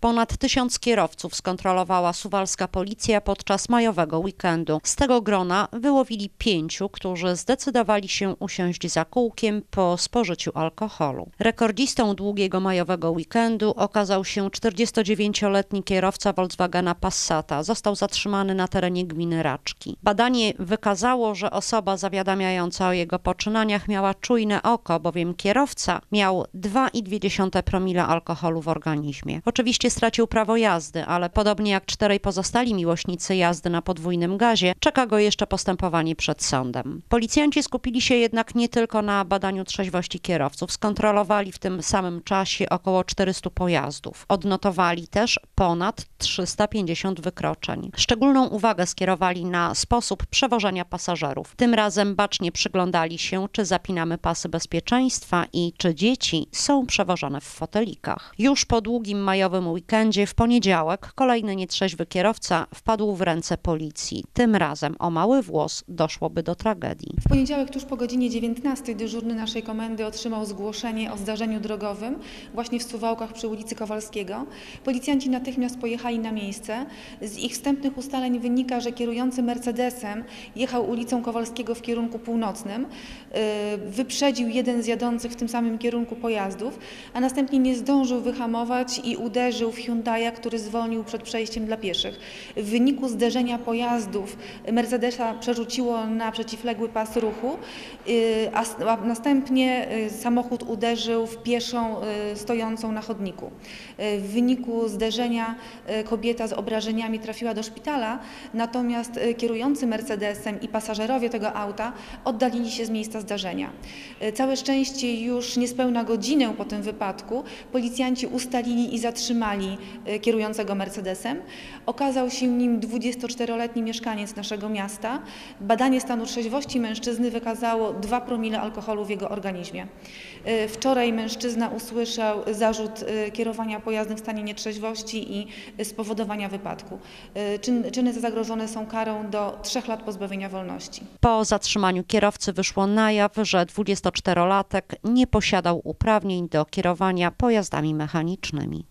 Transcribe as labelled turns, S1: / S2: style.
S1: Ponad tysiąc kierowców skontrolowała suwalska policja podczas majowego weekendu. Z tego grona wyłowili pięciu, którzy zdecydowali się usiąść za kółkiem po spożyciu alkoholu. Rekordzistą długiego majowego weekendu okazał się 49-letni kierowca Volkswagena Passata. Został zatrzymany na terenie gminy Raczki. Badanie wykazało, że osoba zawiadamiająca o jego poczynaniach miała czujne oko, bowiem kierowca miał 2,2 promila alkoholu w organizmie. Oczywiście stracił prawo jazdy, ale podobnie jak czterej pozostali miłośnicy jazdy na podwójnym gazie, czeka go jeszcze postępowanie przed sądem. Policjanci skupili się jednak nie tylko na badaniu trzeźwości kierowców, skontrolowali w tym samym czasie około 400 pojazdów. Odnotowali też ponad 350 wykroczeń. Szczególną uwagę skierowali na sposób przewożenia pasażerów. Tym razem bacznie przyglądali się, czy zapinamy pasy bezpieczeństwa i czy dzieci są przewożone w fotelikach. Już po długim majowym weekendzie w poniedziałek kolejny nietrzeźwy kierowca wpadł w ręce policji. Tym razem o mały włos doszłoby do tragedii.
S2: W poniedziałek tuż po godzinie 19 dyżurny naszej komendy otrzymał zgłoszenie o zdarzeniu drogowym właśnie w Suwałkach przy ulicy Kowalskiego. Policjanci natychmiast pojechali na miejsce. Z ich wstępnych ustaleń wynika, że kierujący Mercedesem jechał ulicą Kowalskiego w kierunku północnym, yy, wyprzedził jeden z jadących w tym samym kierunku pojazdów, a następnie nie zdążył wyhamować i uderzył w Hyundai'a, który zwolnił przed przejściem dla pieszych. W wyniku zderzenia pojazdów Mercedesa przerzuciło na przeciwległy pas ruchu, yy, a następnie yy, samochód uderzył w pieszą yy, stojącą na chodniku. W wyniku zderzenia kobieta z obrażeniami trafiła do szpitala, natomiast kierujący Mercedesem i pasażerowie tego auta oddalili się z miejsca zdarzenia. Całe szczęście już niespełna godzinę po tym wypadku policjanci ustalili i zatrzymali yy, kierującego Mercedesem. Okazał się nim 24-letni mieszkaniec naszego miasta. Badanie stanu trzeźwości mężczyzny wykazało 2 promile alkoholu w jego organizmie. Yy, Wczoraj mężczyzna usłyszał zarzut yy, kierowania pojazdem w stanie nietrzeźwości i spowodowania wypadku. Czyn, czyny te zagrożone są karą do 3 lat pozbawienia wolności.
S1: Po zatrzymaniu kierowcy wyszło na jaw, że 24-latek nie posiadał uprawnień do kierowania pojazdami mechanicznymi.